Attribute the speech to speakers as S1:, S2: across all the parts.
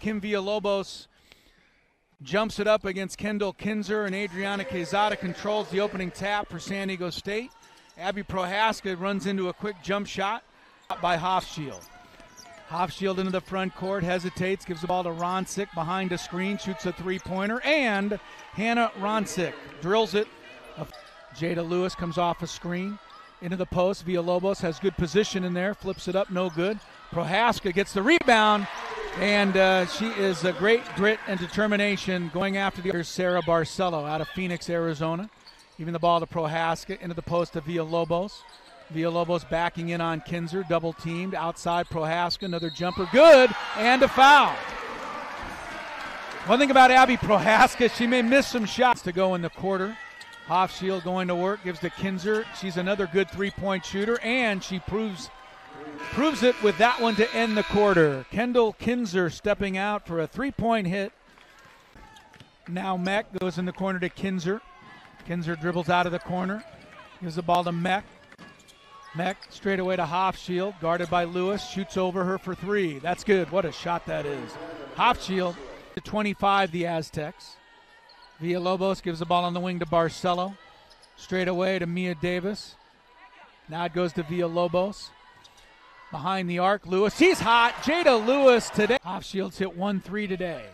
S1: Kim Villalobos jumps it up against Kendall Kinzer, and Adryana Quezada controls the opening tap for San Diego State. Abby Prohaska runs into a quick jump shot by Hofschild. Hofschild into the front court, hesitates, gives the ball to Ronsick behind a screen, shoots a three pointer, and Hannah Ronsick drills it. Jada Lewis comes off a screen into the post. Villalobos has good position in there, flips it up, no good. Prohaska gets the rebound, and uh, she is a great grit and determination going after the other Sarah Barcelo out of Phoenix, Arizona. Giving the ball to Prohaska into the post to Villalobos. Villalobos backing in on Kinzer, double teamed outside Prohaska, another jumper, good, and a foul. One thing about Abby Prohaska, she may miss some shots to go in the quarter. Hofschild going to work, gives to Kinzer. She's another good three-point shooter, and she proves proves it with that one to end the quarter. Kendall Kinzer stepping out for a three-point hit. Now Meck goes in the corner to Kinzer. Kinzer dribbles out of the corner, gives the ball to Meck. Meck straight away to Hofschild, guarded by Lewis, shoots over her for three. That's good. What a shot that is. Hofschild to 25, the Aztecs. Villalobos gives the ball on the wing to Barcelo. Straight away to Mia Davis. Now it goes to Villalobos. Behind the arc, Lewis. He's hot. Jada Lewis today. Hofschild's hit 1 3 today.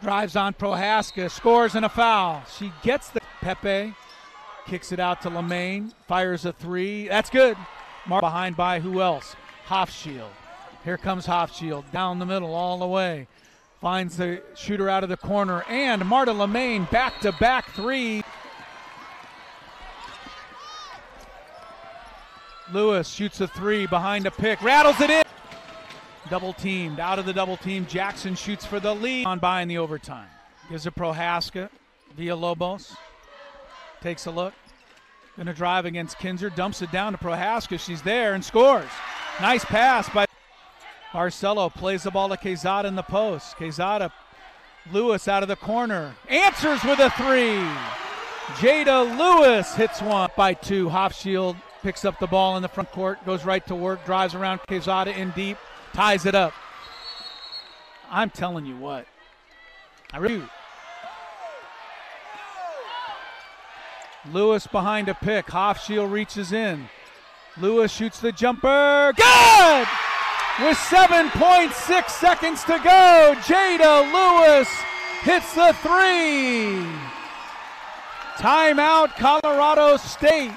S1: Drives on Prohaska, scores and a foul. She gets the Pepe, kicks it out to Leimane, fires a three. That's good. Mar behind by who else? Hofschild. Here comes Hofschild down the middle all the way. Finds the shooter out of the corner, and Marta Leimane back to back three. Lewis shoots a three behind a pick, rattles it in. Double teamed, out of the double team. Jackson shoots for the lead on by in the overtime. Gives it Prohaska Villalobos. Takes a look. Gonna drive against Kinzer, dumps it down to Prohaska. She's there and scores. Nice pass by Barcelo. Plays the ball to Quezada in the post. Quezada, Lewis out of the corner. Answers with a three. Jada Lewis hits one by two. Hofschild picks up the ball in the front court, goes right to work, drives around Quezada in deep, ties it up. I'm telling you what. I really. Lewis behind a pick. Hofschild reaches in. Lewis shoots the jumper. Good! With 7.6 seconds to go, Jada Lewis hits the three. Timeout, Colorado State.